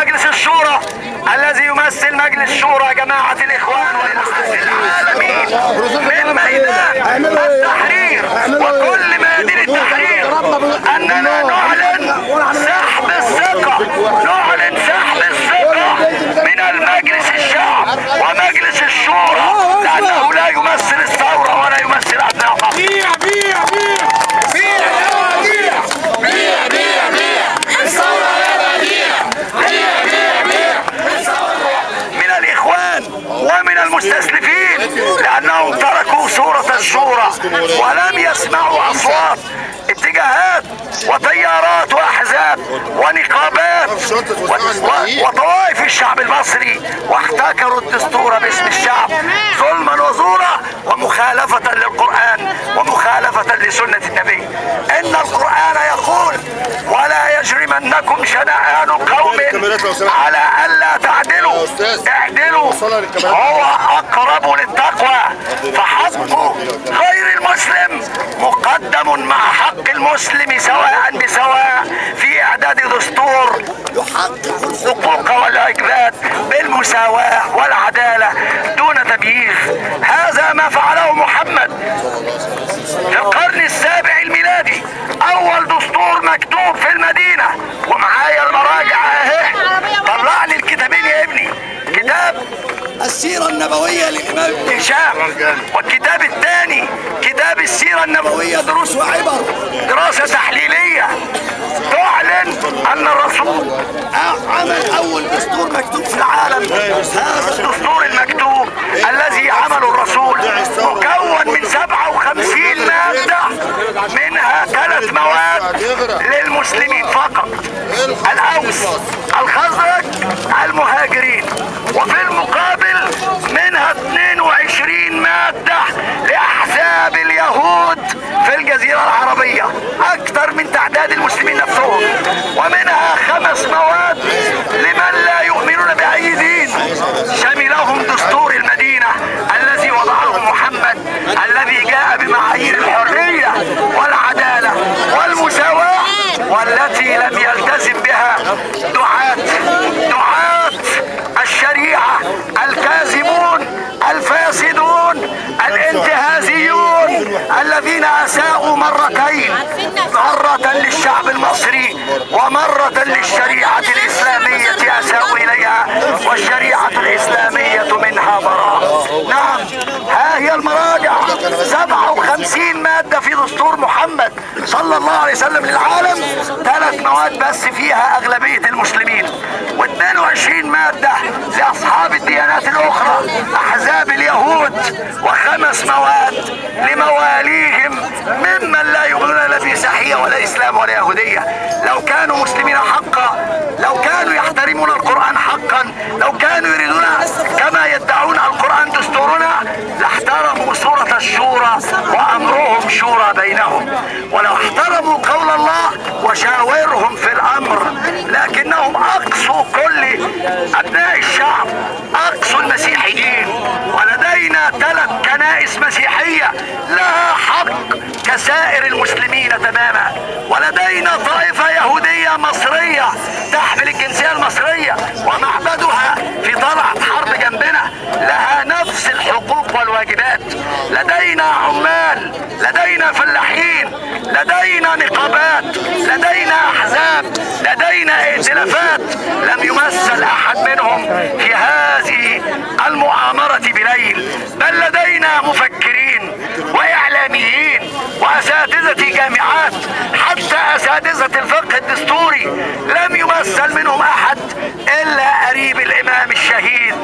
ومجلس الشورى الذي يمثل مجلس شورى جماعة الإخوان والمسلمين من ميدان التحرير وكل ميادين التحرير أننا نعلن سحب الثقة نعلن سحب الثقة من المجلس الشعب ومجلس الشورى. المستسلفين لأنهم تركوا صورة الشورى ولم يسمعوا أصوات اتجاهات وتيارات وأحزاب ونقابات وطوائف الشعب المصري واحتكروا الدستور باسم الشعب ظلما وزورا ومخالفة للقرآن ومخالفة لسنة النبي. إن القرآن يقول ولا يجرمنكم شنآن قوم على ألا تعدلوا اعدلوا. هو أقرب للتقوى. فحق غير المسلم مقدم مع حق المسلم سواء بسواء في إعداد دستور يحقق الحقوق والواجبات بالمساواة والعدالة دون تمييز هذا ما فعله محمد في القرن السابع الميلادي. أول دستور مكتوب في المدينة. السيرة النبوية للإمام ابن هشام والكتاب الثاني كتاب السيرة النبوية دروس وعبر دراسة تحليلية. تعلن أن الرسول عمل أول دستور مكتوب في العالم. هذا الدستور المكتوب الذي عمله الرسول مكون من 57 مادة منها ثلاث مواد للمسلمين فقط. الأوس المهاجرين وفي المقابل منها 22 مادة لأحزاب اليهود في الجزيرة العربية أكثر من تعداد المسلمين الذين آساءوا مرتين مرة للشعب المصري ومرة للشريعة الإسلامية آساءوا إليها والشريعة الإسلامية منها براء نعم هي المراجع. 57 مادة في دستور محمد صلى الله عليه وسلم للعالم. ثلاث مواد بس فيها أغلبية المسلمين. و22 مادة لاصحاب الديانات الأخرى أحزاب اليهود وخمس مواد لمواليهم ممن لا يؤمنون لا بمسيحية ولا إسلام ولا يهودية. لو كانوا مسلمين حقا لو كانوا يحترمون القرآن حقا لو كانوا يريدون كما يدعون القرآن الشورى وأمرهم شورى بينهم. ولو احترموا قول الله وشاورهم في الأمر لكنهم أقصوا كل أبناء الشعب أقصوا المسيحيين. ولدينا ثلاث كنائس مسيحية لها حق كسائر المسلمين تماما. ولدينا طائفة يهودية مصرية تحمل الجنسية المصرية ومعبدها في طلعة حرب جنبنا حتى اساتذة الفقه الدستوري لم يمثل منهم أحد إلا قريب الإمام الشهيد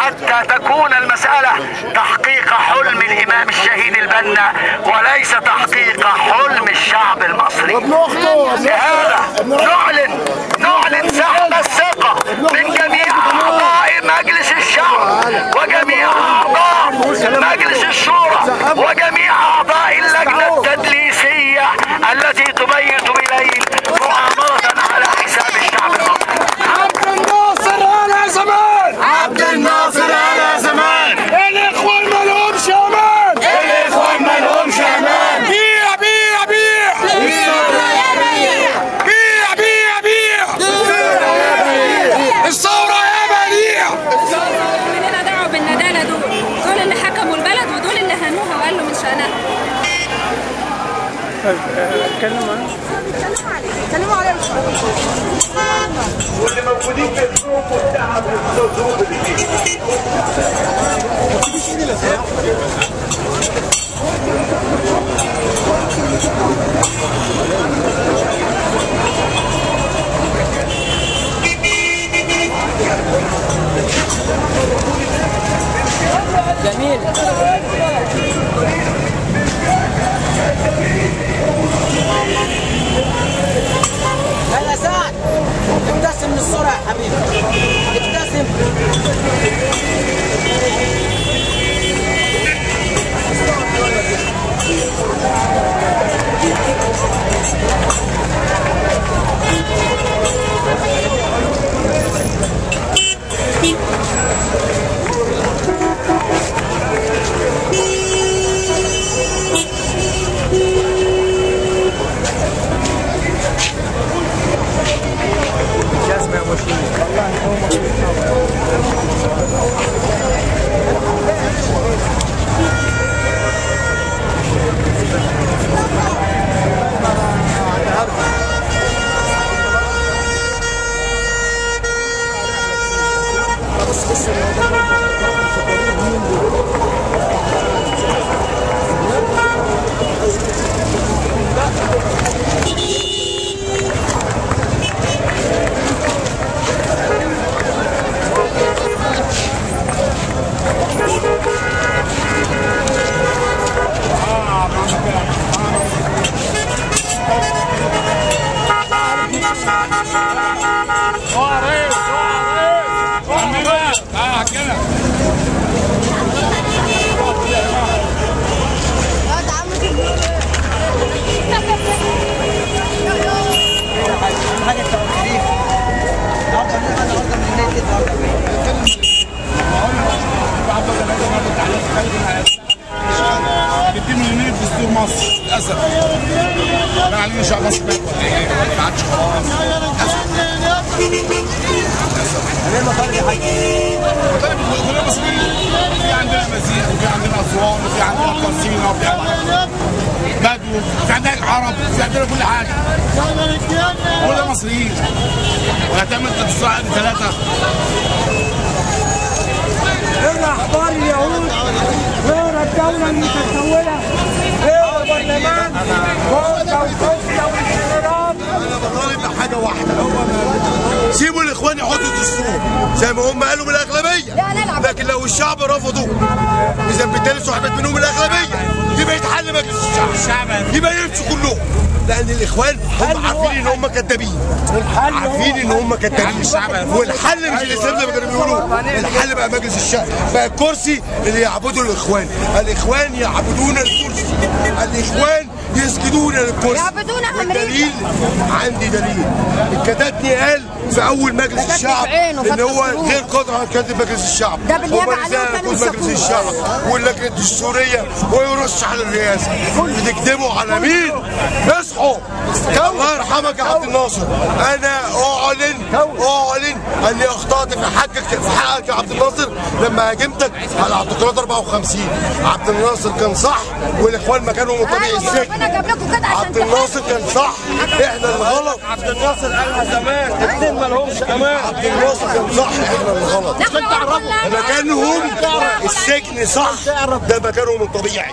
حتى تكون المسألة تحقيق حلم الإمام الشهيد البنا وليس تحقيق حلم الشعب المصري. لهذا نعلن نعلن سحب الثقة من جميع أعضاء مجلس الشعب وجميع أعضاء مجلس الشورى وجميع أعضاء اللجنة التدليسية التي تبيت بليل مؤامرة على حساب الشعب المصري عبد الناصر على زمان عبد الناصر على زمان الاخوان ما لهمش أمان الاخوان ما لهمش أمان بيع بيع بيع بيع بيع بيع طيب آه، اتكلم معاه سلموا عليهم واللي موجودين في الظروف والتعب والظروف اللي فيه. جميل. لا ahora, amigo. Está simple. للاسف ما علينا مصر مات ولا إيه؟ ما عادش خلاص مطالب كلنا مصريين في عندنا مزيد وفي عندنا اسوان وفي عندنا قرصينه وفي عندنا بدو وفي عندنا عرب وفي عندنا كل حاجة كلنا مصريين وهتعمل تتصاعد ثلاثة هنا أخبار اليهود غير الدولة المتسولة غير البرلمان أنا بطالب بحاجه واحدة سيبوا الإخوان يحطوا الدستور زي ما هم قالوا بالاغلبيه. لكن لو الشعب رفضوا إذا بالتالي سحبت منهم الأغلبية. يبقى يتحل مجلس الشعب. يبقى يمشوا كلهم. لأن الإخوان هم عارفين إن هم كدابين. عارفين إن هم كدابين. والحل مش الإسلام زي ما كانوا بيقولوا. الحل بقى مجلس الشعب. بقى الكرسي اللي يعبدوا الإخوان. الإخوان يعبدون الكرسي. الإخوان يسجدون للكرسي يعبدون. والدليل عندي دليل الكتاتني قال في أول مجلس الشعب إن هو. غير قادر على كتاب مجلس الشعب ده بالنيابة هو عليه رسالة وكان يكون مجلس. الشعب واللجنه الدستورية ويرشح للرئاسة بتكذبوا على مين؟ اصحوا الله يرحمك يا عبد الناصر أنا اعلن أعلن اني أخطأت في حقك في حقك يا عبد الناصر لما هاجمتك على اعتقالات 54 عبد الناصر كان صح والإخوان مكانهم الطبيعي أيوه السجن جاب لكم كده عشان عبد الناصر كان صح. إحنا اللي غلط عبد الناصر قالها زمان. الاثنين ما لهمش أمان عبد الناصر كان صح. إحنا اللي غلط نحن عرفنا مكانهم. السجن صح. ده مكانهم الطبيعي.